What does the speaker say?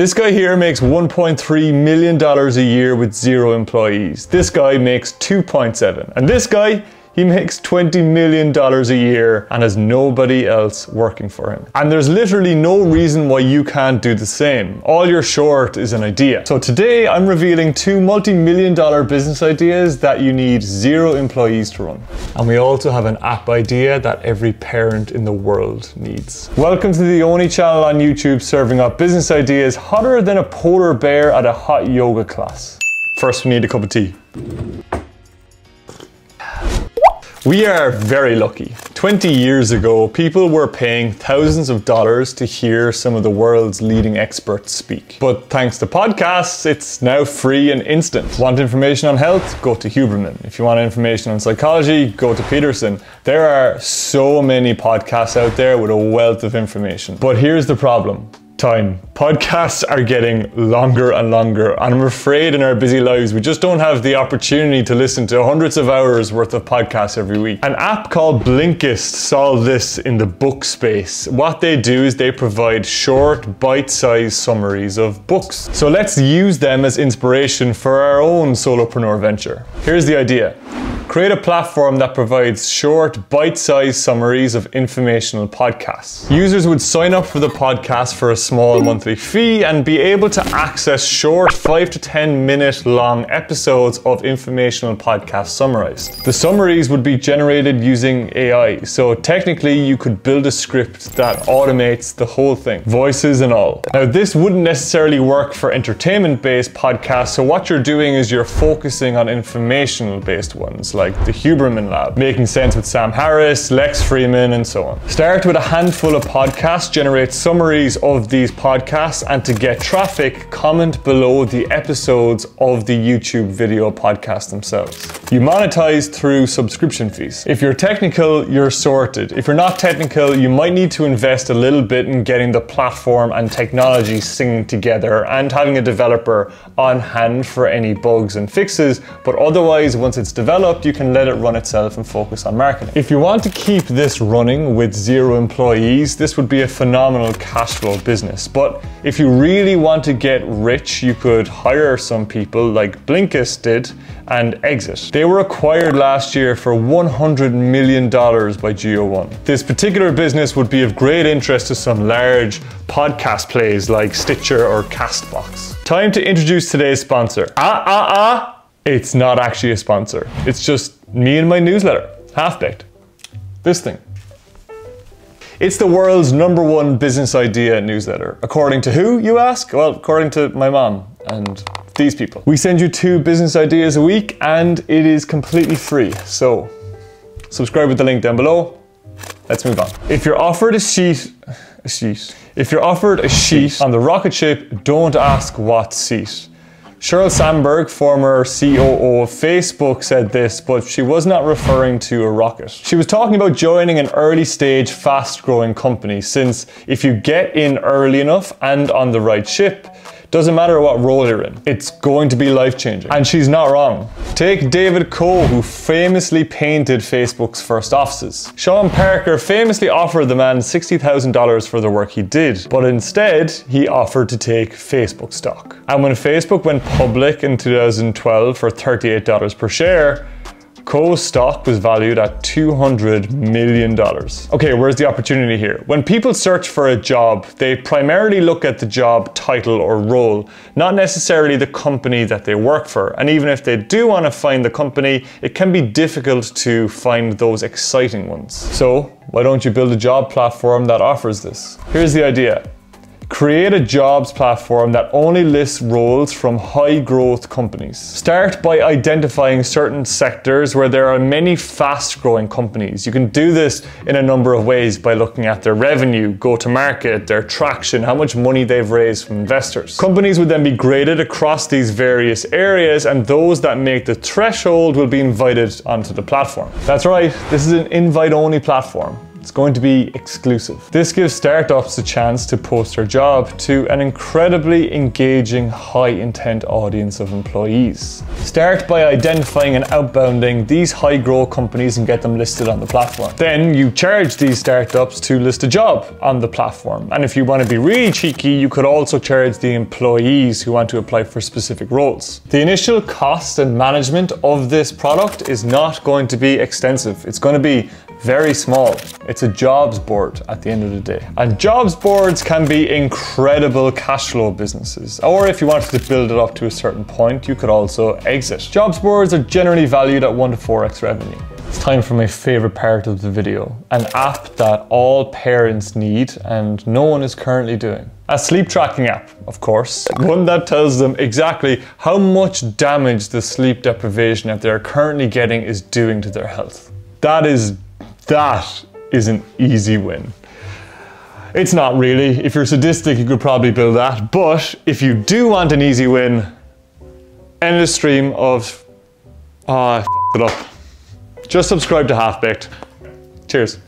This guy here makes $1.3 million a year with zero employees. This guy makes 2.7. And this guy, he makes $20 million a year and has nobody else working for him. And there's literally no reason why you can't do the same. All you're short is an idea. So today I'm revealing two multi-million dollar business ideas that you need zero employees to run. And we also have an app idea that every parent in the world needs. Welcome to the only channel on YouTube serving up business ideas hotter than a polar bear at a hot yoga class. First we need a cup of tea. We are very lucky. 20 years ago, people were paying thousands of dollars to hear some of the world's leading experts speak. But thanks to podcasts, it's now free and instant. Want information on health? Go to Huberman. If you want information on psychology, go to Peterson. There are so many podcasts out there with a wealth of information. But here's the problem time. Podcasts are getting longer and longer, and I'm afraid in our busy lives we just don't have the opportunity to listen to hundreds of hours worth of podcasts every week. An app called Blinkist solved this in the book space. What they do is they provide short, bite-sized summaries of books. So let's use them as inspiration for our own solopreneur venture. Here's the idea. Create a platform that provides short, bite-sized summaries of informational podcasts. Users would sign up for the podcast for a small monthly fee and be able to access short 5 to 10 minute long episodes of informational podcasts summarized. The summaries would be generated using AI, so technically you could build a script that automates the whole thing, voices and all. Now this wouldn't necessarily work for entertainment-based podcasts, so what you're doing is you're focusing on informational-based ones like the Huberman Lab, making sense with Sam Harris, Lex Fridman, and so on. Start with a handful of podcasts, generate summaries of these podcasts, and to get traffic, comment below the episodes of the YouTube video podcast themselves. You monetize through subscription fees. If you're technical, you're sorted. If you're not technical, you might need to invest a little bit in getting the platform and technology singing together and having a developer on hand for any bugs and fixes, but otherwise, once it's developed, you can let it run itself and focus on marketing. If you want to keep this running with zero employees, this would be a phenomenal cash flow business. But if you really want to get rich, you could hire some people like Blinkist did and exit. They were acquired last year for $100 million by Go1. This particular business would be of great interest to some large podcast plays like Stitcher or Castbox. Time to introduce today's sponsor. Ah, ah, ah! It's not actually a sponsor. It's just me and my newsletter, Half Baked. This thing. It's the world's number one business idea newsletter. According to who, you ask? Well, according to my mom and these people. We send you two business ideas a week and it is completely free. So subscribe with the link down below. Let's move on. If you're offered a seat, a sheet. If you're offered a sheet on the rocket ship, don't ask what seat. Sheryl Sandberg, former COO of Facebook, said this, but she was not referring to a rocket. She was talking about joining an early stage, fast growing company, since if you get in early enough and on the right ship, doesn't matter what role you're in, it's going to be life changing. And she's not wrong. Take David Choe, who famously painted Facebook's first offices. Sean Parker famously offered the man $60,000 for the work he did, but instead, he offered to take Facebook stock. And when Facebook went public in 2012 for $38 per share, Choe's stock was valued at $200 million. Okay, where's the opportunity here? When people search for a job, they primarily look at the job title or role, not necessarily the company that they work for. And even if they do want to find the company, it can be difficult to find those exciting ones. So why don't you build a job platform that offers this? Here's the idea. Create a jobs platform that only lists roles from high growth companies. Start by identifying certain sectors where there are many fast growing companies. You can do this in a number of ways by looking at their revenue, go to market, their traction, how much money they've raised from investors. Companies would then be graded across these various areas and those that make the threshold will be invited onto the platform. That's right, this is an invite only platform. It's going to be exclusive. This gives startups a chance to post their job to an incredibly engaging, high intent audience of employees. Start by identifying and outbounding these high growth companies and get them listed on the platform. Then you charge these startups to list a job on the platform. And if you want to be really cheeky, you could also charge the employees who want to apply for specific roles. The initial cost and management of this product is not going to be extensive. It's going to be very small. It's a jobs board at the end of the day. And jobs boards can be incredible cash flow businesses. Or if you wanted to build it up to a certain point, you could also exit. Jobs boards are generally valued at 1 to 4x revenue. It's time for my favorite part of the video, an app that all parents need and no one is currently doing. A sleep tracking app, of course, one that tells them exactly how much damage the sleep deprivation that they're currently getting is doing to their health. That is that is an easy win. It's not really. If you're sadistic, you could probably build that. But if you do want an easy win, endless stream of. Ah, oh, I it up. Just subscribe to Half Baked. Cheers.